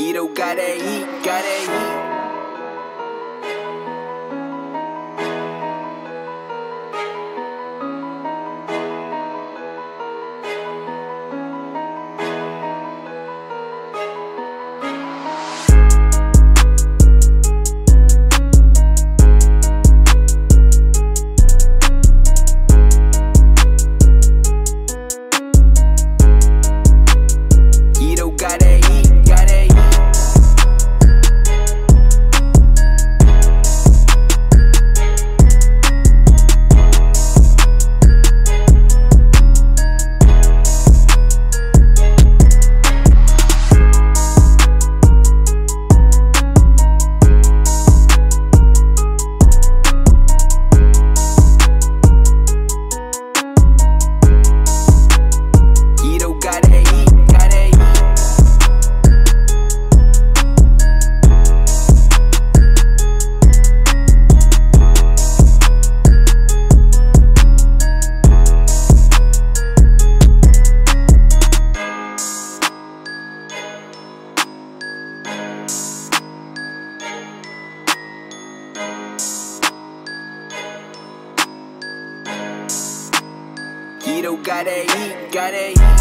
Keto gotta eat, gotta eat. Guido gotta eat, gotta eat.